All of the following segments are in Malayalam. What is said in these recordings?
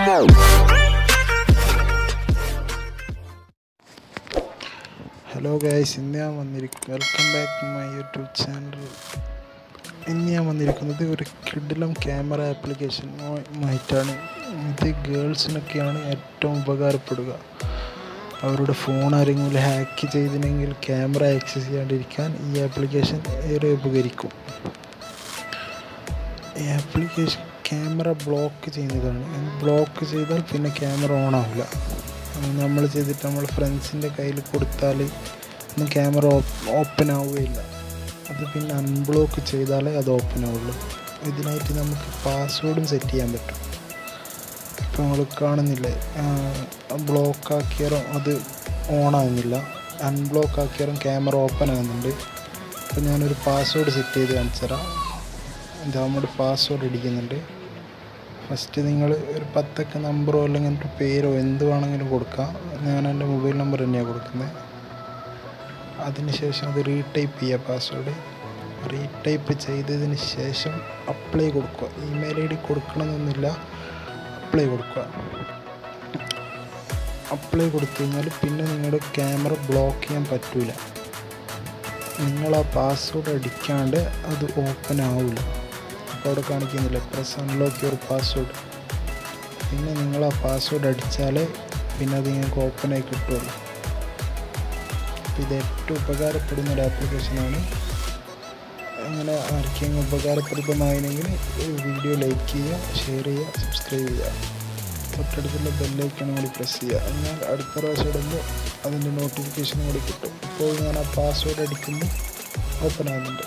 ഹലോ ഗൈസ് ഇന്ന് ഞാൻ വന്നിരിക്കും welcome back to my YouTube channel ഇന്ന് ഞാൻ വന്നിരിക്കുന്നത് ഒരു കിഡിലം ക്യാമറ ആപ്ലിക്കേഷൻ മായിട്ടാണ്. ഇത് ഗേൾസിനൊക്കെയാണ് ഏറ്റവും ഉപകാരപ്പെടുക. അവരുടെ ഫോൺ ആരെങ്കിലും ഹാക്ക് ചെയ്തില്ലെങ്കിൽ ക്യാമറ ആക്സസ് ചെയ്യാണ്ടിരിക്കാൻ ഈ ആപ്ലിക്കേഷൻ ഏറെ ഉപകരിക്കും. ഈ ആപ്ലിക്കേഷൻ ക്യാമറ ബ്ലോക്ക് ചെയ്യുന്നതാണ്. ബ്ലോക്ക് ചെയ്താൽ പിന്നെ ക്യാമറ ഓൺ ആവില്ല. നമ്മൾ ചെയ്തിട്ട് നമ്മൾ ഫ്രണ്ട്സിന്റെ കയ്യിൽ കൊടുത്താൽ ഒന്നും ക്യാമറ ഓപ്പൺ ആവുകയില്ല. അത് പിന്നെ അൺബ്ലോക്ക് ചെയ്താലേ അത് ഓപ്പൺ ആവുള്ളൂ. ഇതിനായിട്ട് നമുക്ക് പാസ്വേഡും സെറ്റ് ചെയ്യാൻ പറ്റും. ഇപ്പോൾ നമ്മൾ കാണുന്നില്ലേ? ബ്ലോക്ക് ആക്കിയാലും അത് ഓൺ ആകുന്നില്ല അൺബ്ലോക്ക് ആക്കിയാലും ക്യാമറ ഓപ്പൺ ആകുന്നുണ്ട് അപ്പോൾ ഞാനൊരു പാസ്വേഡ് സെറ്റ് ചെയ്ത് കാണിച്ചു തരാം ഇതാ നമ്മുടെ പാസ്വേഡ് അടിക്കുന്നുണ്ട് ഫസ്റ്റ് നിങ്ങൾ ഒരു പത്തൊക്കെ നമ്പറോ അല്ലെങ്കിൽ ഒരു പേരോ എന്ത് വേണമെങ്കിലും കൊടുക്കാം. ഞാൻ എന്റെ മൊബൈൽ നമ്പർ തന്നെയാണ് കൊടുക്കുന്നത് അതിനുശേഷം അത് റീടൈപ്പ് ചെയ്യുക പാസ്വേഡ് റീടൈപ്പ് ചെയ്തതിന് ശേഷം അപ്ലൈ കൊടുക്കുക. ഇമെയിൽ ഐ ഡി കൊടുക്കണമെന്നൊന്നുമില്ല. അപ്ലൈ കൊടുക്കുക. അപ്ലൈ കൊടുത്തു കഴിഞ്ഞാൽ പിന്നെ നിങ്ങളുടെ ക്യാമറ ബ്ലോക്ക് ചെയ്യാൻ പറ്റില്ല നിങ്ങൾ ആ പാസ്വേഡ് അടിക്കാണ്ട് അത് ഓപ്പൺ ആവില്ല അവിടെ കാണിക്കുന്നില്ല. പ്രസ് അൺലോക്ക് യുവർ പാസ്വേഡ് പിന്നെ നിങ്ങൾ ആ പാസ്വേഡ് അടിച്ചാൽ പിന്നെ അത് നിങ്ങൾക്ക് ഓപ്പണായി കിട്ടുള്ളൂ. അപ്പോൾ ഇത് ഏറ്റവും ഉപകാരപ്പെടുന്ന ഒരു ആപ്ലിക്കേഷനാണ് അങ്ങനെ ആർക്കെങ്കിലും ഉപകാരപ്രദമായെങ്കിൽ വീഡിയോ ലൈക്ക് ചെയ്യുക ഷെയർ ചെയ്യുക സബ്സ്ക്രൈബ് ചെയ്യുക. തൊട്ടടുത്തുള്ള ബെല്ലൈക്കൺ കൂടി പ്രസ് ചെയ്യുക. എന്നാൽ അടുത്ത പ്രാവശ്യം ഇടുമ്പോൾ അതിന്റെ നോട്ടിഫിക്കേഷൻ കൂടി കിട്ടും. ഇപ്പോൾ ഞാൻ ആ പാസ്വേഡ് അടിക്കുമ്പോൾ ഓപ്പൺ ആകുന്നുണ്ട്.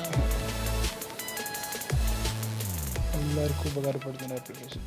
എല്ലാവർക്കും ഉപകാരപ്പെടുന്ന ആപ്ലിക്കേഷൻ